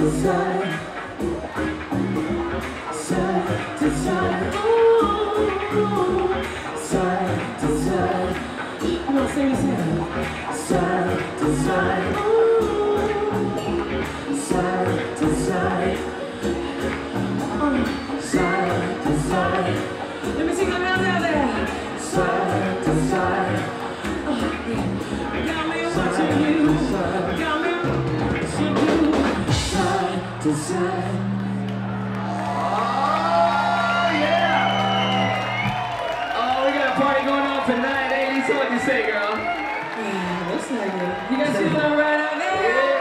to side, side to side, ooh, side to side. No, seriously, side to side, ooh, side to side, oh, side to side. Let me see come out there. Side to side, got me watching you, tonight, ladies. You say, girl? What's that? You guys out there?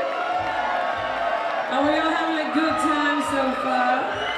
Are we all having a good time so far?